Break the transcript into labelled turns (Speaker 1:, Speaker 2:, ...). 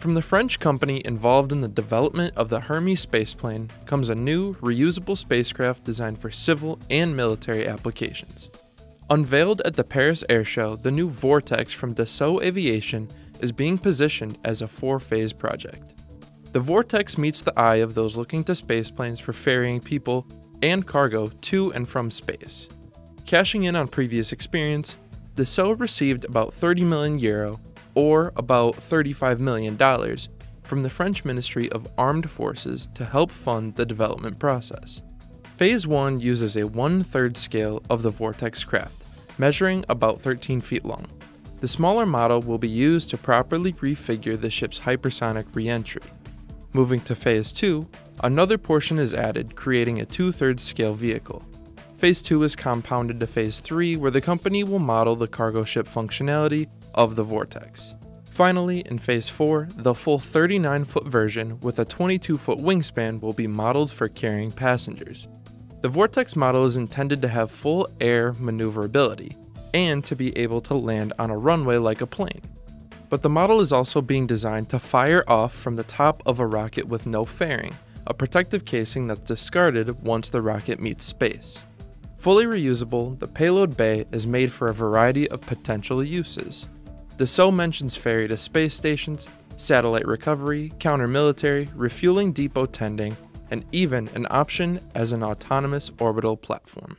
Speaker 1: From the French company involved in the development of the Hermes spaceplane comes a new, reusable spacecraft designed for civil and military applications. Unveiled at the Paris Air Show, the new Vortex from Dassault Aviation is being positioned as a four phase project. The Vortex meets the eye of those looking to spaceplanes for ferrying people and cargo to and from space. Cashing in on previous experience, Dassault received about 30 million euro or about $35 million, from the French Ministry of Armed Forces to help fund the development process. Phase 1 uses a one third scale of the Vortex craft, measuring about 13 feet long. The smaller model will be used to properly refigure the ship's hypersonic reentry. Moving to Phase 2, another portion is added, creating a two thirds scale vehicle. Phase 2 is compounded to Phase 3, where the company will model the cargo ship functionality of the Vortex. Finally, in Phase 4, the full 39 foot version with a 22 foot wingspan will be modeled for carrying passengers. The Vortex model is intended to have full air maneuverability and to be able to land on a runway like a plane. But the model is also being designed to fire off from the top of a rocket with no fairing, a protective casing that's discarded once the rocket meets space. Fully reusable, the payload bay is made for a variety of potential uses. Dassault mentions ferry to space stations, satellite recovery, counter military, refueling depot tending, and even an option as an autonomous orbital platform.